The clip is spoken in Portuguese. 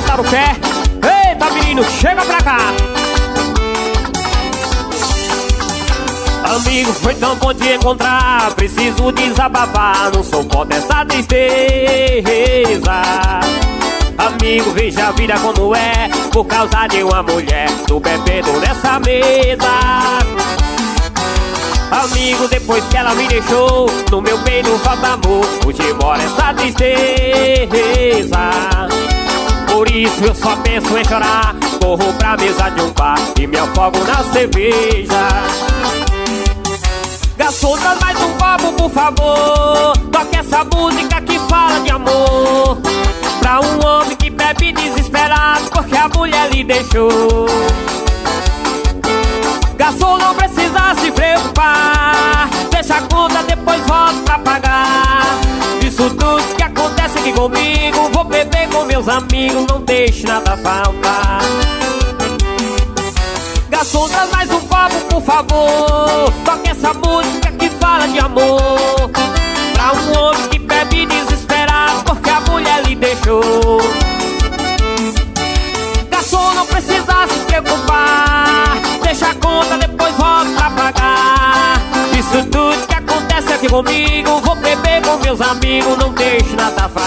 fé. Eita, menino, chega pra cá. Amigo, foi tão bom te encontrar. Preciso desabafar, não suporto essa tristeza. Amigo, veja a vida como é Por causa de uma mulher Do bebendo nessa mesa Amigo, depois que ela me deixou No meu peito falta amor Hoje mora essa tristeza Isso eu só penso em chorar. Corro pra mesa de um bar E me afogo na cerveja. Garçom, dá mais um copo, por favor. Toque essa música que fala de amor. Pra um homem que bebe desesperado Porque a mulher lhe deixou. Garçom, não precisa se preocupar. Deixa a conta, depois volta pra pagar. Isso tudo com meus amigos Não deixe nada faltar. Garçom, traz mais um copo, por favor. Toque essa música que fala de amor. Pra um homem que bebe desesperado Porque a mulher lhe deixou. Garçom, não precisa se preocupar. Deixa a conta, depois volta pra pagar. Isso tudo que acontece aqui comigo Vou beber com meus amigos Não deixe nada faltar